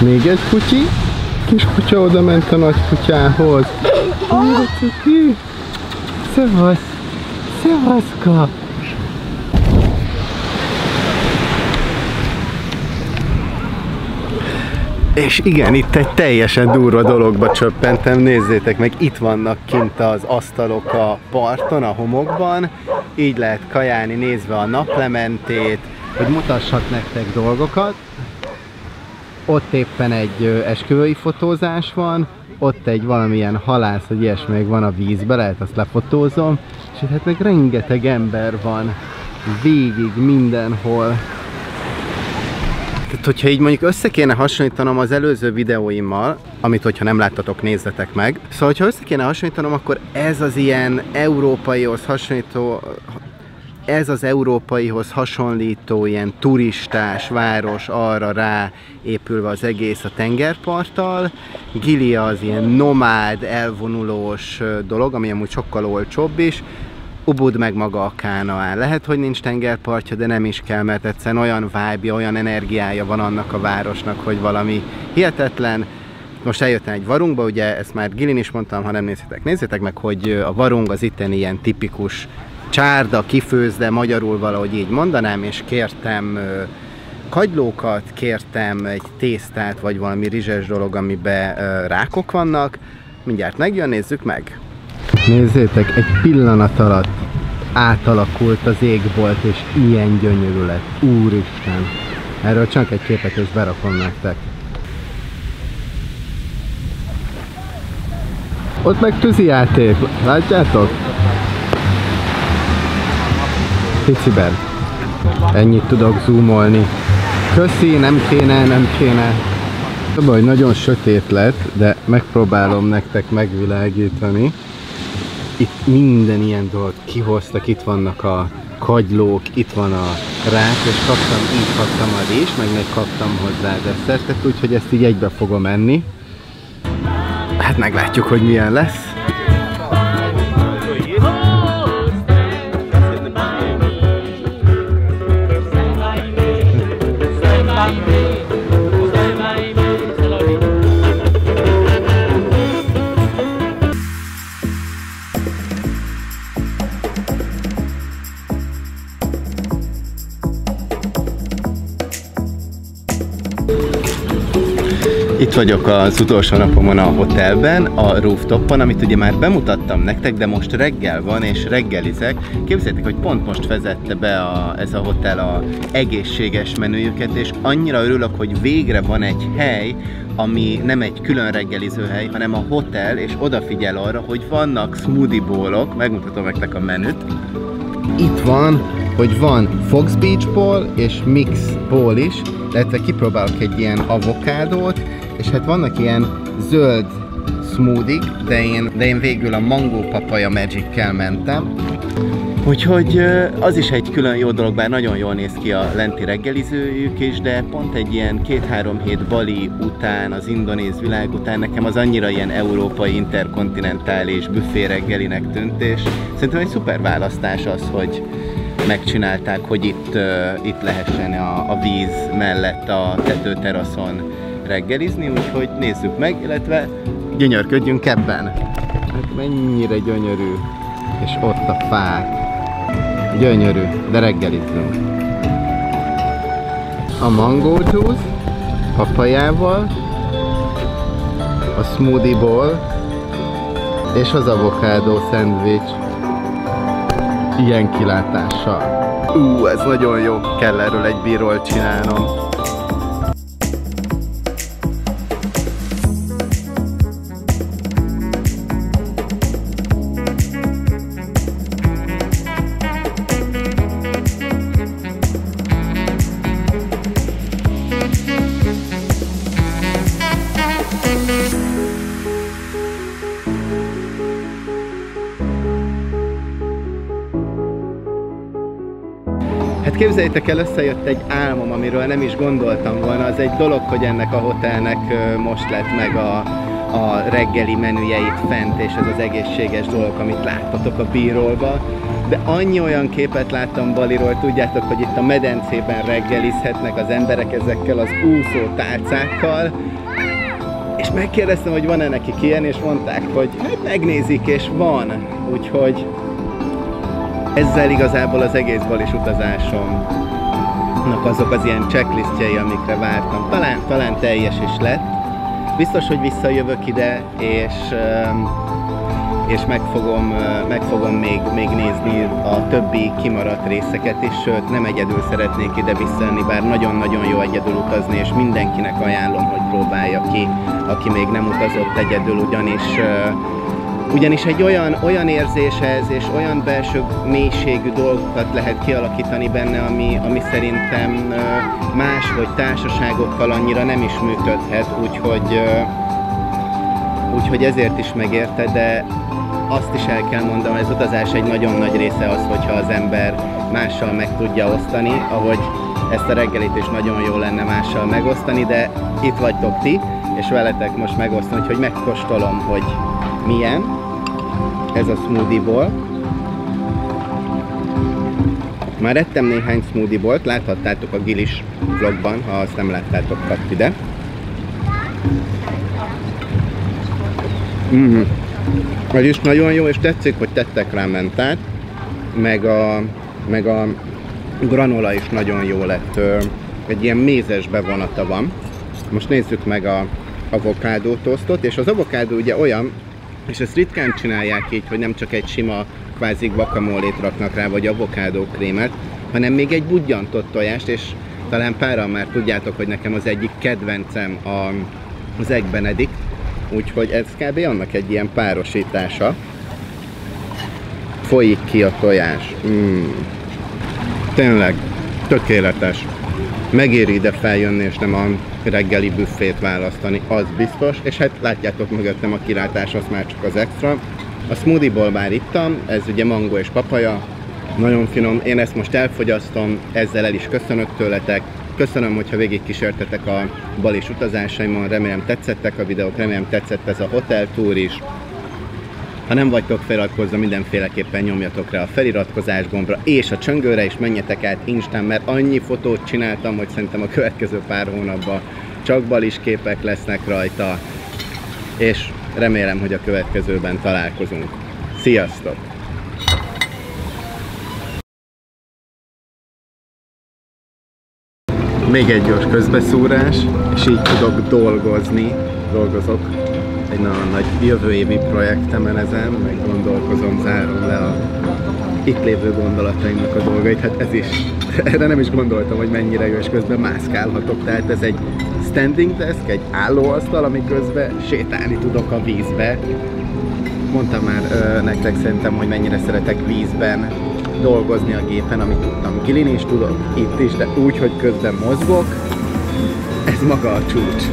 Még egy kutyi. Kis kutya oda ment a nagy kutyához. Oh, cuki! Szevasz! Szevaszka! És igen, itt egy teljesen durva dologba csöppentem, nézzétek meg, itt vannak kint az asztalok a parton, a homokban, így lehet kajálni nézve a naplementét, hogy mutassak nektek dolgokat. Ott éppen egy esküvői fotózás van, ott egy valamilyen halász, hogy ilyesmi van a vízbe, lehet azt lefotózom, és hát meg rengeteg ember van végig mindenhol. Tehát, hogyha így mondjuk össze kéne hasonlítanom az előző videóimmal, amit hogyha nem láttatok, nézzetek meg. Szóval, hogyha össze kéne hasonlítanom, akkor ez az ilyen európaihoz hasonlító ez az európaihoz hasonlító ilyen turistás város arra rá épülve az egész a tengerparttal. Gili az ilyen nomád, elvonulós dolog, ami amúgy sokkal olcsóbb is. Ubud meg maga a Kánaán. Lehet, hogy nincs tengerpartja, de nem is kell, mert egyszerűen olyan vibe olyan energiája van annak a városnak, hogy valami hihetetlen. Most eljöttem egy varungba, ugye ezt már Gilin is mondtam, ha nem nézhetek, nézzétek meg, hogy a varung az itteni ilyen tipikus csárda, kifőzde, magyarul valahogy így mondanám, és kértem kagylókat, kértem egy tésztát, vagy valami rizses dolog, amiben rákok vannak. Mindjárt megjön, nézzük meg! Nézzétek, egy pillanat alatt átalakult az égbolt, és ilyen gyönyörű lett. Úristen! Erről csak egy képet és berakom nektek. Ott meg tűzi játék, látjátok? Piciben. Ennyit tudok zoomolni. Köszi, nem kéne, nem kéne. A baj, nagyon sötét lett, de megpróbálom nektek megvilágítani. Itt minden ilyen dolgot kihoztak, itt vannak a kagylók, itt van a rák, és kaptam, így kaptam a rés, meg még kaptam hozzá desszertet, úgyhogy ezt így egybe fogom enni. Hát meglátjuk, hogy milyen lesz. I'm Itt vagyok az utolsó napomon a hotelben, a rooftopon, amit ugye már bemutattam nektek, de most reggel van, és reggelizek. Képzeljétek, hogy pont most vezette be a, ez a hotel a egészséges menüjüket, és annyira örülök, hogy végre van egy hely, ami nem egy külön reggeliző hely, hanem a hotel, és odafigyel arra, hogy vannak smoothie bowlok, megmutatom nektek a menüt. Itt van, hogy van Fox Beach Bowl és Mix Bowl is, illetve kipróbálok egy ilyen avokádót, és hát vannak ilyen zöld smoothie, de én, de én végül a mango papaja magic mentem. Úgyhogy az is egy külön jó dolog, bár nagyon jól néz ki a lenti reggelizőjük is, de pont egy ilyen két-három hét Bali után, az indonéz világ után nekem az annyira ilyen európai interkontinentális büfé reggelinek tűnt, és szerintem egy szuper választás az, hogy megcsinálták, hogy itt, uh, itt lehessen a, a víz mellett a tetőteraszon reggelizni, úgyhogy nézzük meg, illetve gyönyörködjünk ebben. Hát mennyire gyönyörű. És ott a fák. Gyönyörű, de reggelizzünk. A mango juice, papajával, a smoothie bowl, és az avokádó szendvics. Ilyen kilátással. Ú, ez nagyon jó. Kell erről egy bíról csinálnom. Hát képzeljétek el, összejött egy álmom, amiről nem is gondoltam volna. Az egy dolog, hogy ennek a hotelnek most lett meg a, a reggeli menüjeit fent, és ez az egészséges dolog, amit láttatok a bírólba. De annyi olyan képet láttam Baliról, tudjátok, hogy itt a medencében reggelizhetnek az emberek ezekkel az úszó tárcákkal, és megkérdeztem, hogy van-e nekik ilyen, és mondták, hogy hát megnézik, és van. Úgyhogy ezzel igazából az egész balis utazásomnak azok az ilyen checklistjei, amikre vártam. Talán, talán teljes is lett. Biztos, hogy visszajövök ide, és, és meg fogom, meg fogom még, még nézni a többi kimaradt részeket is, sőt nem egyedül szeretnék ide visszajönni, bár nagyon-nagyon jó egyedül utazni, és mindenkinek ajánlom, hogy próbálja ki, aki még nem utazott egyedül, ugyanis ugyanis egy olyan, olyan érzéshez és olyan belső mélységű dolgokat lehet kialakítani benne, ami, ami szerintem más vagy társaságokkal annyira nem is működhet, úgyhogy, úgyhogy ezért is megérte, de azt is el kell mondanom, ez utazás egy nagyon nagy része az, hogyha az ember mással meg tudja osztani, ahogy ezt a reggelit is nagyon jó lenne mással megosztani, de itt vagytok ti, és veletek most megosztom, hogy megkóstolom, hogy milyen. Ez a smoothie-ból. Már ettem néhány smoothie-bolt, láthattátok a gilis vlogban, ha azt nem láttátok, katt ide. Mm. Is nagyon jó, és tetszik, hogy tettek rá mentát, meg a, meg a granola is nagyon jó lett. Egy ilyen mézes bevonata van. Most nézzük meg a avokádó tosztot, és az avokádó ugye olyan, és ezt ritkán csinálják így, hogy nem csak egy sima kvázi guacamole raknak rá, vagy avokádó krémet, hanem még egy budjantott tojást, és talán páran már tudjátok, hogy nekem az egyik kedvencem a, az Egg Benedict, úgyhogy ez kb. annak egy ilyen párosítása. Folyik ki a tojás. Mm. Tényleg, tökéletes. Megéri ide feljönni, és nem a reggeli büffét választani, az biztos, és hát látjátok mögöttem a kilátás, az már csak az extra. A smoothie-ból már ittam, ez ugye mango és papaja, nagyon finom, én ezt most elfogyasztom, ezzel el is köszönök tőletek, Köszönöm, hogyha végig kísértetek a balis utazásaimon, remélem tetszettek a videók, remélem tetszett ez a hotel tour is. Ha nem vagytok feliratkozva, mindenféleképpen nyomjatok rá a feliratkozás gombra és a csöngőre, és menjetek át Instán, mert annyi fotót csináltam, hogy szerintem a következő pár hónapban csak balis képek lesznek rajta, és remélem, hogy a következőben találkozunk. Sziasztok! Még egy gyors közbeszúrás, és így tudok dolgozni, dolgozok egy nagyon nagy jövő évi projektemen ezen, meg gondolkozom, zárom le a itt lévő gondolataimnak a dolgait, hát ez is, erre nem is gondoltam, hogy mennyire jó, és közben mászkálhatok, tehát ez egy standing desk, egy állóasztal, ami közben sétálni tudok a vízbe. Mondtam már ö, nektek szerintem, hogy mennyire szeretek vízben dolgozni a gépen, amit tudtam kilini is tudok itt is, de úgy, hogy közben mozgok, ez maga a csúcs.